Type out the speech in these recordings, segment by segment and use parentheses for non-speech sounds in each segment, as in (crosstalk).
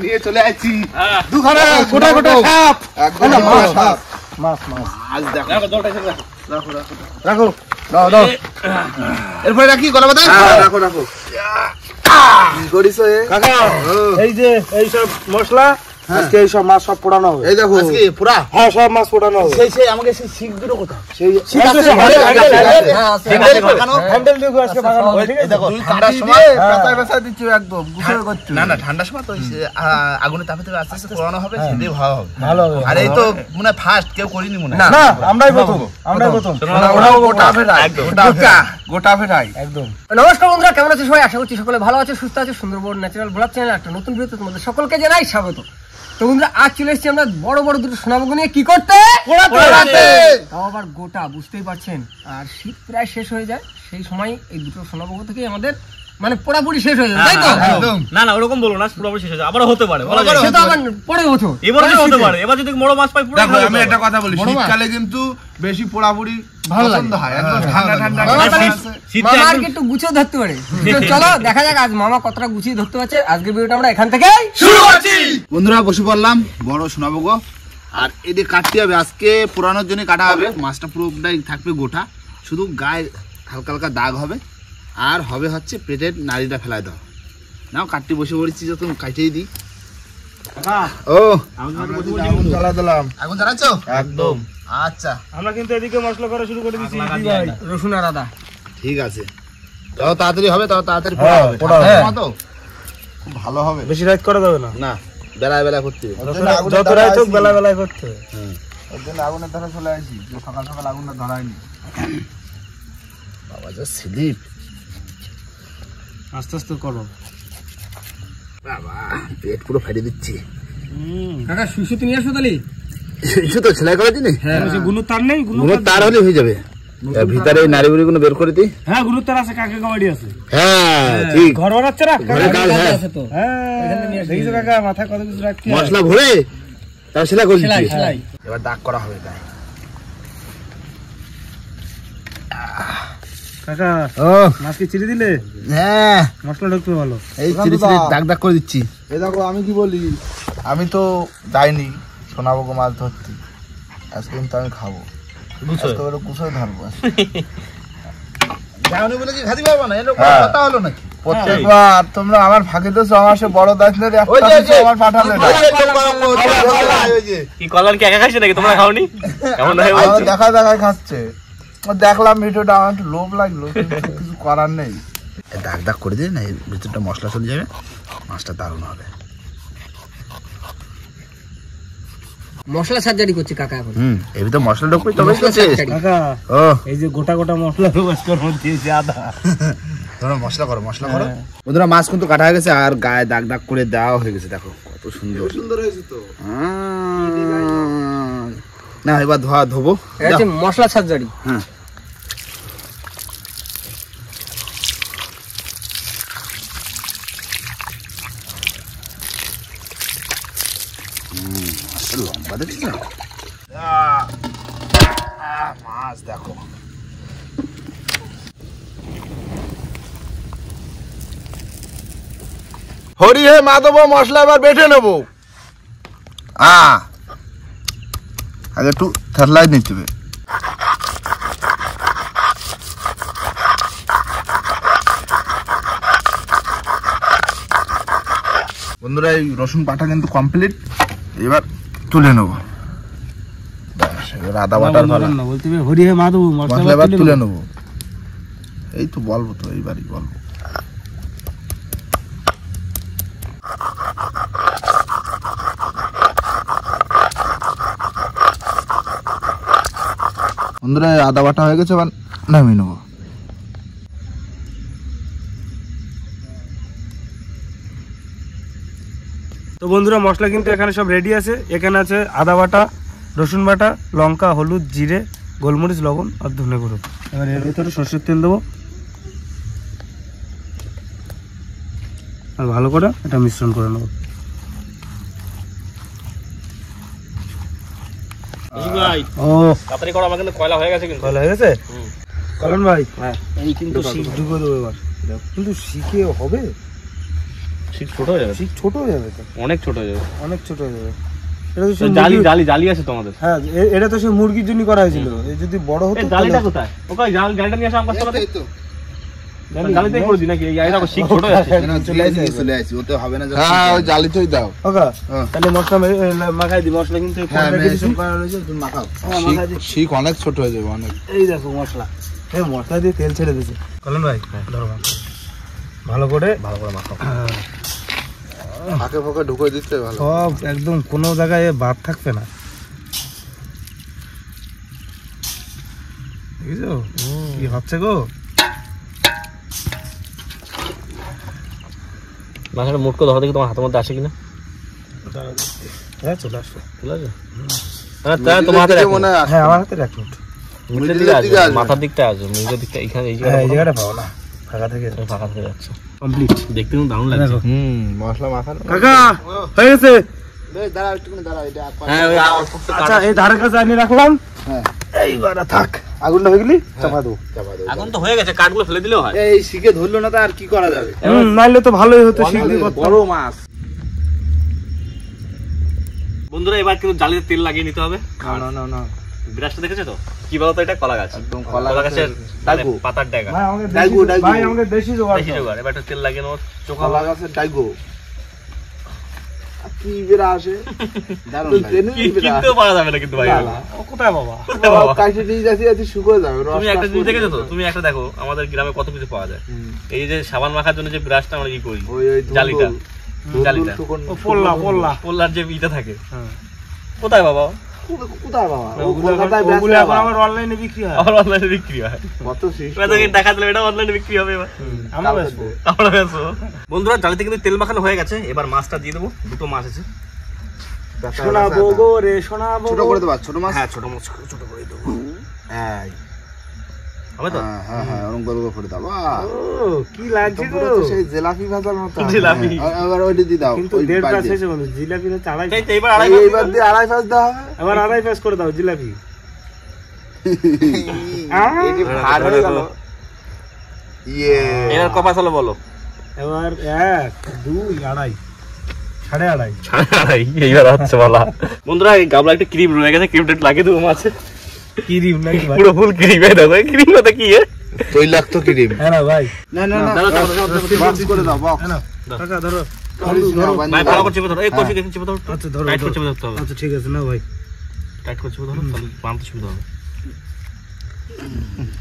নিয়ে চলে আসছি হ্যাঁ। দুখানা গোটা গোটা সাপ। মাছ, মাছ। মাছ দেখো। রাখো জলটা এখানে রাখো রাখো দাও দাও। এরপরে রাখি গলা বাদা রাখো রাখো। করিস কাকা এই যে এই সব মশলা আজকে এই সব মাছ সব পোড়ানো হবে এই দেখো আজকে পুরা হ্যাঁ সব মাছ পোড়ানো হবে সেই সেই আমাকে সেই শিখ দুটো কোথায় সেই শিখ আছে, হ্যান্ডেল, আজকে বাগানো ঠিক আছে দেখো ঠান্ডার সময় হ্যাঁ। দিচ্ছি একদম গুছিয়ে করছি না না ঠান্ডার সময় তো আগুনে তাপে তাপে আস্তে আস্তে পোড়ানো হবে সেটাই ভালো হবে ভালো হবে আর এই তো মনে ফার্স্ট কেউ করিনি মনে হয় না আমরাই প্রথম আমরাই প্রথম ওটাও গোটা ফেরাই গোটা গোটা ফেরাই একদম নমস্কার বন্ধুরা কেমন আছে সবাই আশা করছি সকলে ভালো আছে সুস্থ আছে সুন্দরবন ন্যাচারাল ব্লগ চ্যানেল একটা নতুন ভিডিওতে তোমাদের সকলকে জানাই স্বাগত তো বন্ধুরা আজ চলে এসেছি আমরা বড় বড় দুটো সোনামুখ নিয়ে। কি করতে? তাও আবার গোটা বুঝতেই পারছেন। আর শীত প্রায় শেষ হয়ে যায় সেই সময় এই দুটো সোনামুখ থেকে আমাদের মানে পোড়াপুরি শেষ হয়ে যায় তাই তো? না না ওরকম বলো না পুরোপুরি শেষ হয়ে যাবে। আবারও হতে পারে সে তো আবার পরে বছর এবারে হতে পারে। এবার যদি বড় মাছ পাই পুরো আমি একটা কথা বলি শীতকালে কিন্তু বেশি পোড়াপুরি ভালো পছন্দ হয় একদম ঠান্ডা ঠান্ডা মামা আর একটু গুছিয়ে ধরতে পারে। (laughs) চলো দেখা যাক আজ মামা কতটা গুছিয়ে ধরতে পারছে। আজকের ভিডিওটা আমরা এখান থেকে বন্ধুরা বসে পড়লাম বড় শোনাবো গো। আর এদিকে কাটতে হবে আজকে পুরানোর জন্য কাটা হবে। মাছটা পুরোটাই থাকবে গোটা। শুধু গায়ে হালকা হালকা দাগ হবে। আর হবে হচ্ছে পেটের নাড়িটা ফেলায় দাও। নাও কাটতে বসে পড়েছি যত কাটিয়ে দিই। ও আগুন জ্বালা দিলাম আগুন জ্বালাচ্ছ? একদম। আচ্ছা। আমরা কিন্তু এদিকে মশলা করা শুরু করে দিয়েছি। রসুন আর আদা। ঠিক আছে। তাও তাড়াতাড়ি হবে তাও তাড়াতাড়ি হ্যাঁ, পোড়া হবে। সময় তো খুব ভালো হবে। বেশি রাত করা যাবে না? না বেলায় করতে হবে। যত- যত রাত হোক বেলা বেলায় করতে হবে। ওর জন্য আগুনের ধারে চলে আসি সকাল সকাল আগুনটা ধরায়নি। বাবা যা স্লিপ। আস্তে আস্তে করো। বাবা পেট পুরো ফেটে দিচ্ছি। কাকা তুমি আসো তাহলে। তো সেলাই করে দিনি হ্যাঁ। গুনুর তার নেই? গুনুর তার হলে হয়ে যাবে। ভিতরে ওই নাড়িগুড়ি গুলো বের করে দিই। হ্যাঁ গুনুর তার আছে কাকে গাড়ি আছে। হ্যাঁ ঠিক। ঘর বানাচ্ছে না? ঘরে কাজ হ্যাঁ। হ্যাঁ দেখিছো কাকা মাথায় কত কিছু রাখতে মশলা ভরে তার সেলাই করে দিচ্ছি। এবার দাগ করা হবে তাই। কাকা ও। মাছকে চিড়ে দিলে? হ্যাঁ। মশলা ঢুকবে ভালো। এই চিড়ি চিড়ি দাগ দাগ করে দিচ্ছি। এই দেখো আমি কি বলি? আমি তো যাইনি। সোনাবো গো মাছ ধরতে। আজকে কিন্তু আমি খাব। আজকে ধরবো যাওনি বলে কি খাদি পারব না? এর হ্যাঁ। কথা হলো নাকি? প্রত্যেকবার তোমরা আমার ফাঁকে তো আমার সে বড় দায়িত্ব ওই যে, ওই আমার পাঠালে কি কলার কি একা খাইছে নাকি? তোমরা খাওনি? হয় দেখা দেখায় খাচ্ছে। দেখলাম ভিডিওটা আমার একটু লোভ লাগল (laughs) কিছু করার নেই। দাগ দাগ করে দিন ভিতরটা মশলা চলে যাবে মাছটা দারুণ হবে। মশলা সার্জারি করছে কাকা এখন। হুম এর ভিতর মশলা ঢুকবে তবে কাকা ও। এই যে গোটা গোটা মশলা ব্যবহার মধ্যে দিয়েছে আদা। (laughs) তোমরা মশলা করো মশলা করো। বন্ধুরা মাছ কিন্তু কাটা হয়ে গেছে আর গায়ে দাগ দাগ করে দেওয়া হয়ে গেছে দেখো কত সুন্দর। সুন্দর হয়েছে তো। না এবার ধোয়া ধোবো। মশলা সার্জারি হ্যাঁ। লম্বা দেখছি মাছ দেখো। হরি হে মাধব মশলা এবার বেটে নেব। আ আগে একটু থারলাই নিতে হবে। বন্ধুরা এই রসুন পাটা কিন্তু কমপ্লিট এবার তুলে নেব। এবার আদা বাটার মশলা তুলে। নেব। এই তো বলব তো এইবারই বলব। বন্ধুরা, আদা বাটা হয়ে গেছে, এবার নামিয়ে নেব। তো বন্ধুরা, মশলা কিন্তু এখানে সব রেডি আছে। এখানে আছে আদা বাটা, রসুন বাটা, লঙ্কা, হলুদ, জিরে, গোলমরিচ, লবণ আর ধনে গুঁড়ো। এবার এর ভিতরে সর্ষের তেল দেবো। আর ভালো করে এটা মিশ্রণ করে নেব। ভাই। ও। তাড়াতাড়ি করো আমার কিন্তু কয়লা হয়ে গেছে কিন্তু। ভালো হয়ে গেছে? হুম। ভাই হ্যাঁ। এই কিন্তু শিখ ঢুকে দেবো এবার। কিন্তু শিখে হবে? ছোট হয়ে যাবে। ছোট হয়ে যাবে তো? অনেক ছোট হয়ে যাবে। অনেক ছোট হয়ে যাবে। এটা তো সে জালি জালি জালি আছে তোমাদের। হ্যাঁ এটা তো সে মুরগির জন্য করা হয়েছিল। যদি বড় হতো জালিটা কোথায়? ওকে জাল জালটা নিয়ে আসো আমার কাছে জালিতেই হয়ে হ্যাঁ দাও। হ্যাঁ। তাহলে মশলা মাখাই দি মশলা কিন্তু হ্যাঁ মাখাও হ্যাঁ। শিখ- অনেক। ছোট হয়ে যাবে অনেক। এই দেখো মশলা। মশলা দিয়ে তেল ছেড়ে দিয়েছে। কলেন ভাই ধরো ভালো করে ভালো করে মাখাও। ফাঁকে ফাঁকে ঢুকে দিতে ভালো। সব একদম কোনো জায়গায় বাদ থাকবে না। দেখেছ? কি হচ্ছে গো? মাথাটা মুট করে ধরো দেখি তোমার হাতের মধ্যে আসে কিনা। হ্যাঁ চলে আসবে হ্যাঁ তোমার হাতে রাখো। হ্যাঁ আমার হাতে। মাথার দিকটা আসবে। মিডলের দিকটা এখানে এই হ্যাঁ জায়গাটা পাবো না। ফাঁকা থেকে ফাঁকা থেকে যাচ্ছে। কমপ্লিট। দেখতে কিন্তু দারুণ লাগছে। হুম মশলা মাখানো। কাকা হয়ে গেছে। দাঁড়া দাঁড়া এটা হ্যাঁ আচ্ছা এই কাছে আনিয়ে রাখলাম। হ্যাঁ। থাক। আগুনটা হয়ে গেলি? চাপা দেবো চাপা দাও এখন তো হয়ে গেছে কাঠগুলো ফেলে দিলেও হয়। এই শিখে ধরলো না তো আর কি করা যাবে? নাইলে তো ভালোই হতো শিখ বড় মাছ। বন্ধুরা এবার কিন্তু জালিতে তেল লাগিয়ে নিতে হবে। না না না না। বিরাজটা দেখেছ তো? কি বলতো এটা? কলা গাছ। একদম কলা গাছের মানে পাতার ডেগা ভাই আমাকে ডাইগো, দেশি- ডাইগো। ভাই দেশি জোগাড় এবার একটু তেল লাগিয়ে নেব। চোখা কলা গাছের কি আসে যাবে না কিন্তু ভাই। কোথায় বাবা? কোথায় বাবা? যাচ্ছি যাচ্ছি শুকিয়ে যাবে তুমি একটা জিনিস দেখেছ তো তুমি একটা দেখো আমাদের গ্রামে কত কিছু পাওয়া যায়। এই যে সাবান মাখার জন্য যে ব্রাশটা আমরা ই করি জালিটা জালিটা। পড়লা পড়লা পোল্লার যে ইটা থাকে। হ্যাঁ। কোথায় বাবা? কোথায় বাবা ওগুলো এখন- ওগুলো বেচে এখন বাবা। আমার অনলাইনে বিক্রি হয়। আমার অনলাইনে বিক্রি হয়। কত শিষ্ট। দেখা দিলে এটা অনলাইনে বিক্রি হবে এবার। আমরা বেচবো। আমরা বেসো বন্ধুরা জালিতে কিন্তু তেল মাখানো হয়ে গেছে। এবার মাছটা দিয়ে দেবো। দুটো মাছ আছে। শোনাবো গো রে শোনাবো ছোট করে দেবা ছোট মাছ? হ্যাঁ ছোট মাছ ছোট করে দেবো। হবে তো? হ্যাঁ হ্যাঁ হ্যাঁ ওরকম করে করে দাও। ও কি লাগছে গো? সেই জিলাপি ভাজার মতো জিলাপি। এবার ওইটা দিয়ে দাও কিন্তু দেড় দিয়ে। হয়েছে বন্ধু জিলাপি হচ্ছে আড়াই এই তো এবার আড়াই এইবার দিয়ে আড়াই পাঁচ এবার আড়াই পাস করে দাও জিলাপি। (laughs) এই ভার হয়ে গেল? ইয়ে। এবার কপাস হলো বলো? এবার এক দুই আড়াই। সাড়ে আড়াই। আড়াই এইবার হচ্ছে বলা। (laughs) বন্ধুরা এই গাবলা একটা ক্রিম রয়ে গেছে ক্রিমটা লাগিয়ে দেবো মাছে কি রিম নাকি ভাই? পুরো ফুল ক্রিম দেখো এই ক্রিম কথা কি? তৈলাক্ত ক্রিম হ্যাঁ না ভাই। না না না বক্স করে দাও বক্স হ্যাঁ না। টাকা ধরো। ভাই ভালো করে চেপে ধরো এই কষি দেখে চেপে ধরো। আচ্ছা ধরো টাইট করে চেপে ধরতে হবে। আচ্ছা ঠিক আছে না ভাই। টাইট করে চেপে ধরো তাহলে বানতে সুবিধা হবে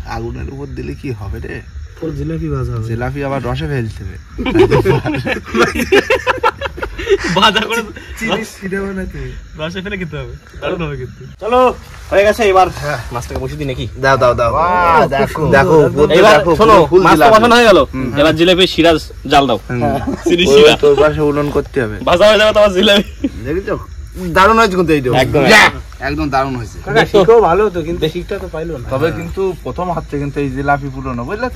আগুনের উপর দিলে কি হবে রে? জিলাপি ভাজা হবে? জিলাপি আবার রসে ফেলতে হবে। (laughs) ভাজা করে সিধা বানাতে রসে ফেলে খেতে হবে। দারুণ হবে কিন্তু। চলো হয়ে গেছে এবার। মাছটাকে বসিয়ে দিই নাকি? দাও দাও দাও। দেখো। দেখো এবার শোনো পুরো ফুল মাছ তো জিলাপি। বসানো হয়ে গেল। এবার জিলেপি শিরা জাল দাও। চিনি ওই তোর পাশে উলন করতে হবে। ভাজা হয়ে যাবে তোমার জিলেপি। দেখেছ? দারুণ হয়েছে কিন্তু এইটা। একদম, একদম। দারুণ হয়েছে। শিখেও ভালো হতো কিন্তু শিখটা তো পাইলো না। তবে কিন্তু প্রথম হচ্ছে কিন্তু এই জিলাপি পুরনো বুঝলে?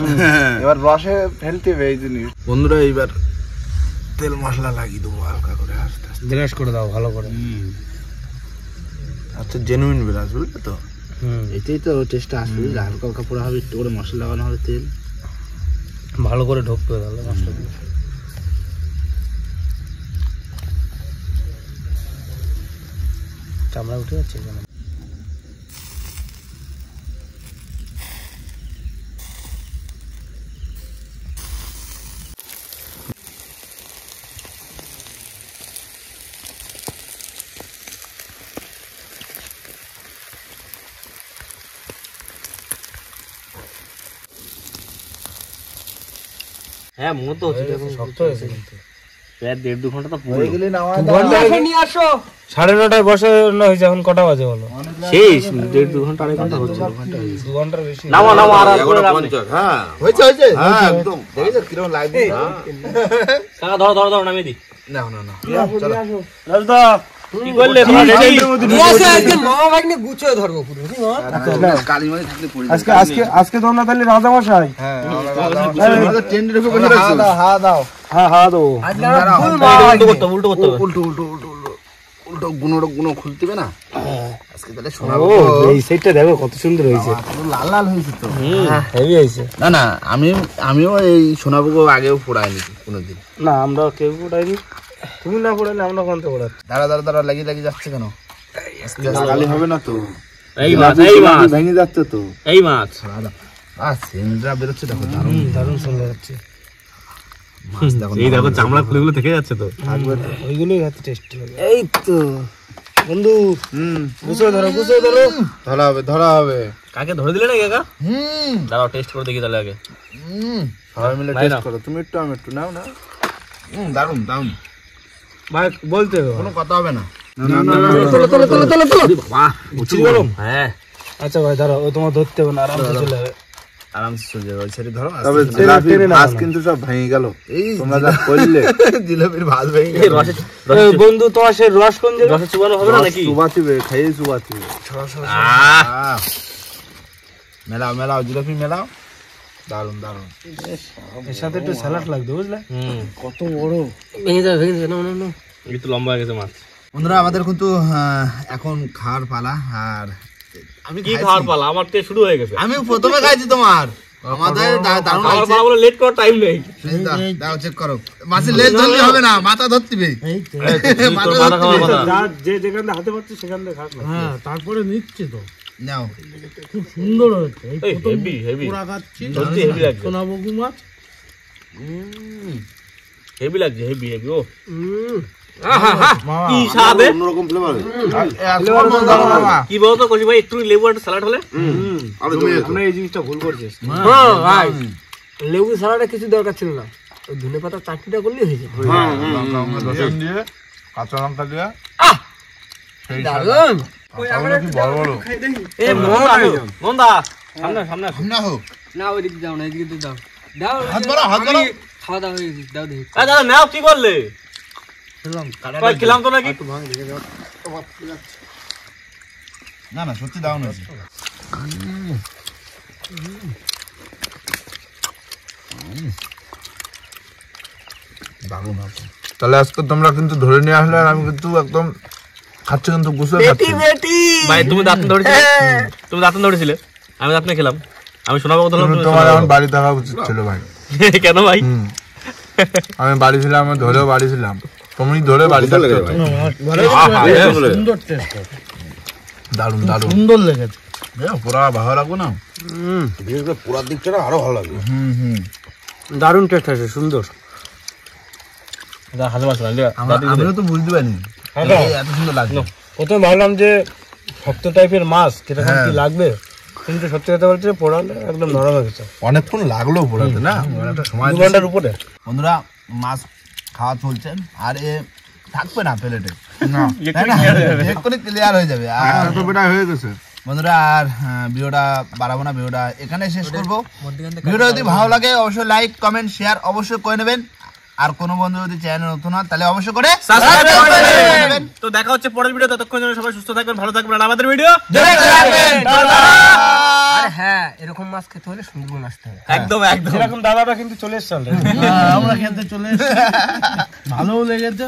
এবার রসে ফেলতে হবে এই জিনিস। বন্ধুরা এইবার তেল মশলা লাগিয়ে দেবো হালকা করে আস্তে আস্তে। ব্রাশ করে দাও ভালো করে। আচ্ছা জেনুইন বিরাজ বুঝলে তো? হুম। এটাই তো টেস্টটা আসবে? হালকা হালকা পুরো হবে একটু করে মশলা লাগানো হবে তেল। ভালো করে ঢোকতে করে তাহলে মশলা দিয়ে চামড়া উঠে যাচ্ছে হ্যাঁ মনে তো হচ্ছে শক্ত হয়েছে কিন্তু প্রায় দেড় দু ঘণ্টা তো পুরো ঘণ্টা আসো, নিয়ে আসো। সাড়ে নটায় বসে হয়েছে এখন কটা বাজে বলো? শেষ দেড় দু ঘণ্টা আড়াই ঘণ্টা হচ্ছে দু ঘণ্টার বেশি। নামো নামো আর হ্যাঁ। হয়েছে হয়েছে। হ্যাঁ একদম। দেখেছ কীরকম লাগবে কাকা ধরো ধরো ধরো নামিয়ে দি না না না রাজদা। আজকে তাহলে রাজা মশাই হ্যাঁ হা দাও। হ্যাঁ হ্যাঁ উল্টো উল্টো উল্টো উল্টো খুলতে না? আজকে তাহলে এই দেখো কত সুন্দর হয়েছে। লাল লাল হয়েছে তো। হেভি হয়েছে। না না আমি আমিও এই সোনাবুগো আগেও পড়াইনি কোনোদিন। না আমরা কেউ পড়াইনি তুমি না পড়াইলে আমরা কোনটা পড়াচ্ছি? দাঁড়া দাঁড়া দাঁড়া লাগিয়ে লাগিয়ে যাচ্ছে কেন? গালি হবে না তো। এই মাছ এই মাছ। ভেঙে যাচ্ছে তো। এই মাছ। আর সেন্দ্রা বেরোচ্ছে দেখো দারুণ। দারুণ সুন্দর হচ্ছে মাছ দেখো এই দেখো চামড়া খুলেগুলো থেকে যাচ্ছে তো। ওইগুলোই হাতে টেস্ট লাগে এই তো। বন্ধু হুম। গুছো ধরো গুছো ধরো। ধরা হবে ধরা হবে। কাকে ধরে দিলে না কাকা হুম। দাঁড়াও টেস্ট করে দেখি তাহলে আগে। হুম। সবাই মিলে টেস্ট না। করো। তুমি একটু আমি একটু নাও না হুম, দারুণ দারুণ। ভাই বলতে হবে। কোনো কথা হবে না। তোলো তোলো তোলো তোলো তোলো উচিত গরম। হ্যাঁ। আচ্ছা ভাই ধরো ও তোমার ধরতে হবে না আরামসে চলে যাবে। আরামসে চলে যাবে ছেড়ে ধরো তবে টেনে- জিলাপির টেনে নাও মাছ কিন্তু সব ভেঙে গেল। এই তোমরা যা করলে। (laughs) জিলাপির ভাত ভেঙে গেল। বন্ধু তোমার সেই রস কোন জায়গা রসে চুবানো হবে না নাকি? চুবাচিবে খাইয়ে চুবাচিবে আহ, আহ। মেলাও মেলাও জিলাপি মেলাও। দারুণ দারুণ। এর সাথে একটু স্যালাড লাগবে বুঝলে? কত বড়। ভেঙে যাবে ভেঙে যাবে না না না। একটু লম্বা হয়ে গেছে মাছ। বন্ধুরা আমাদের কিন্তু এখন খাওয়ার পালা আর আমি কি খাওয়ার পালা? আমার থেকে শুরু হয়ে গেছে। আমি প্রথমে খাইছি তোমার। আমাদের দারুণ খাওয়ার পালা বলে লেট করার টাইম নেই। দাও, দাও চেক করো। মাছের লেজ ধরলে হবে না মাথা ধরতে হবে মাথা খাওয়ার কথা যে যেখান হাতে পাচ্ছে সেখান থেকে হ্যাঁ তারপরে নিচ্ছে তো। নাও সুন্দর হচ্ছে এই হেভি হেভি সত্যি হেভি লাগছে সোনাবগু মাছ হেভি লাগছে হেভি হেভি ও কি স্বাদে অন্যরকম ফ্লেভার কি বলতো কষি ভাই একটু লেবু একটা স্যালাড হলে এই জিনিসটা ভুল করছিস হ্যাঁ ভাই লেবু সালাডে কিছু দরকার ছিল না ওই ধনে পাতা চাটনিটা করলেই হয়ে যাবে কাঁচা লঙ্কা দিয়ে দারুণ কাঁচাগুলো কি না না করলে? খেলাম তো নাকি? সত্যি দাও না। তাহলে আজকে তোমরা কিন্তু ধরে নিয়ে আসলে আর আমি কিন্তু একদম খাচ্ছি কিন্তু বুঝতে খাচ্ছি। ভাই তুমি দাঁতন ধরেছিলে? তুমি দাঁতন ধরেছিলে? আমি দাঁতনে খেলাম। আমি শোনাবো কিন্তু তোমার বাড়ি থাকা উচিত ছিল ভাই। (laughs) কেন ভাই? আমি বাড়ি ছিলাম আমি ধরেও বাড়ি ছিলাম। তুমি ধরে বাড়ি থাকতে হতো। দারুণ দারুণ। সুন্দর লেগেছে। পুরা ভালো লাগবে না? বিশেষ করে পুরার দিকটা আরও ভালো লাগবে। হুম হুম। দারুণ টেস্ট আছে সুন্দর। আমিও তো বুঝতে পারিনি। এত সুন্দর লাগছে। প্রথমে ভাবলাম যে শক্ত টাইপের মাছ কীরকম কি লাগবে? কিন্তু সত্যি কথা বলতে পোড়ালে একদম নরম হয়ে গেছে। অনেকক্ষণ লাগল পোড়াতে না? সময় দু ঘণ্টার উপরে। বন্ধুরা মাছ খাওয়া চলছে। আর এ থাকবে না প্লেটে না। এক্ষুনি ক্লিয়ার হয়ে যাবে। আর বেটা হয়ে গেছে। বন্ধুরা আর ভিডিওটা বাড়াবো না ভিডিওটা এখানে শেষ করব। ভিডিও যদি ভালো লাগে অবশ্যই লাইক কমেন্ট শেয়ার অবশ্যই করে নেবেন। আর কোনো বন্ধু যদি চ্যানেল নতুন হয় তাহলে অবশ্যই করে। তো দেখা হচ্ছে পরের ভিডিও ততক্ষণ সবাই সুস্থ থাকবেন ভালো থাকবেন। আর আমাদের ভিডিও দেখতে থাকবেন। আর হ্যাঁ এরকম মাছ খেতে হলে সুন্দরবন আসতে হবে। একদম একদম। এরকম দাদারা কিন্তু চলে এসছে already। আমরা খেতে চলে (laughs) ভালোও লেগেছে।